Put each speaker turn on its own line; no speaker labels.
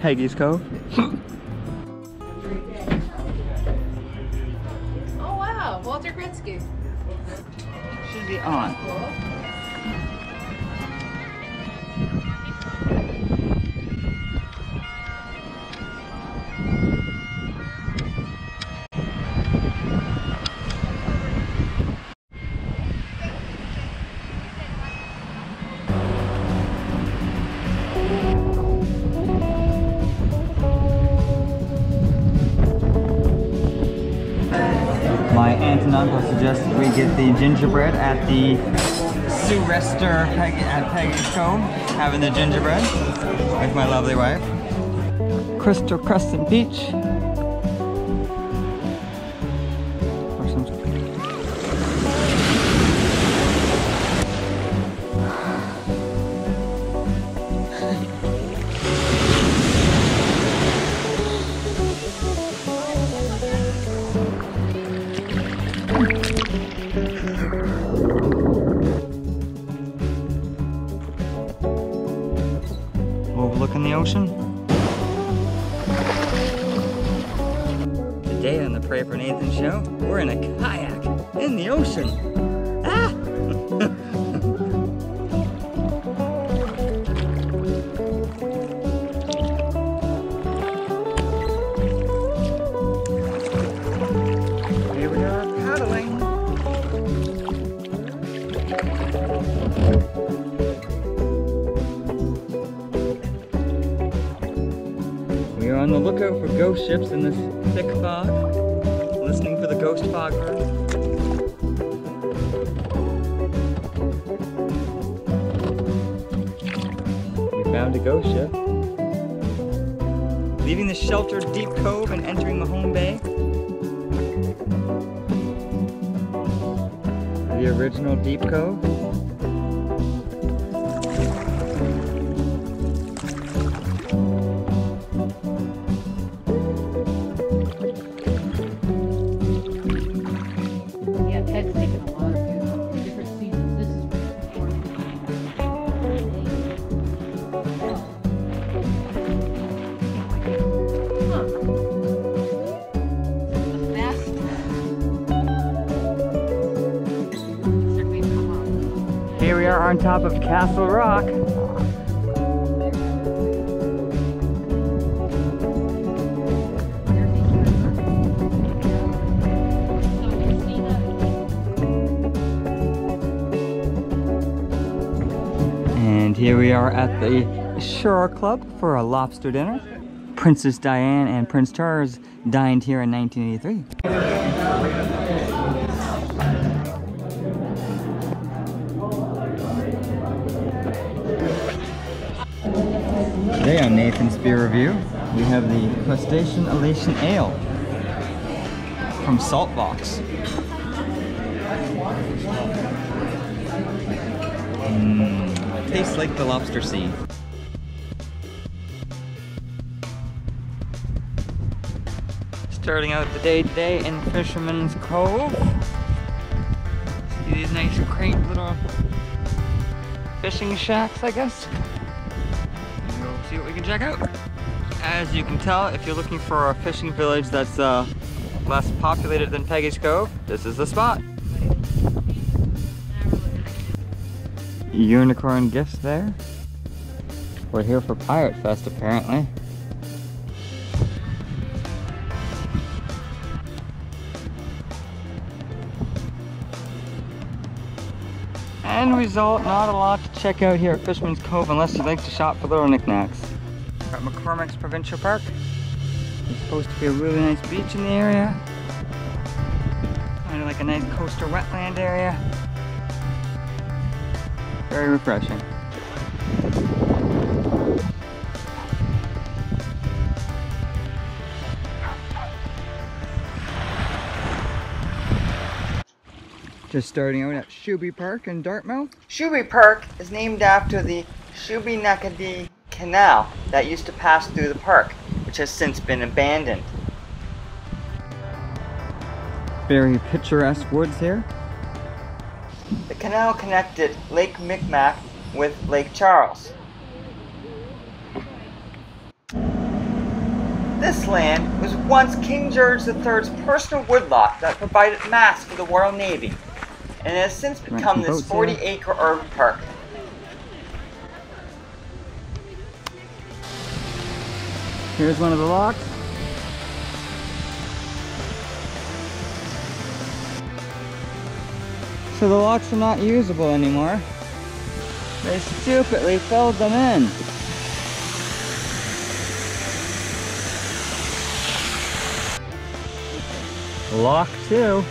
Peggy's Cove.
Oh wow, Walter Gretzky.
Should be on. Uncle suggested we get the gingerbread at the Sou'Wester Peg at Peggy's Cove, having the gingerbread with my lovely wife. Crystal Crescent Beach. Overlooking the ocean. Today on the Pray for Nathan show, we're in a kayak in the ocean. Ah! We are on the lookout for ghost ships in this thick fog, listening for the ghost fog bird. We found a ghost ship. Leaving the sheltered deep cove and entering Mahone Bay. The original deep cove. Here we are on top of Castle Rock. And here we are at the Shore Club for a lobster dinner. Princess Diane and Prince Charles dined here in 1983. Nathan's Beer Review, we have the Crustacean Elation Ale from Saltbox. Mmm, tastes like the lobster sea. Starting out the day today in Fisherman's Cove. See these nice quaint little fishing shacks, I guess. See what we can check out. As you can tell, if you're looking for a fishing village that's uh, less populated than Peggy's Cove, this is the spot. Unicorn gifts there. We're here for Pirate Fest apparently. End result, not a lot to check out here at Fishman's Cove unless you like to shop for little knickknacks. Got McCormack's Provincial Park. It's supposed to be a really nice beach in the area. Kind of like a nice coastal wetland area. Very refreshing. Just starting out at Shubie Park in Dartmouth. Shubie Park is named after the Shubenacadie Canal that used to pass through the park, which has since been abandoned. Very picturesque woods here. The canal connected Lake Micmac with Lake Charles.
This land was once King George III's personal woodlot that provided mass for the Royal Navy, and it has since become this 40-acre urban park.
Here's one of the locks.
So the locks are not usable anymore. They stupidly filled them in.
Lock two.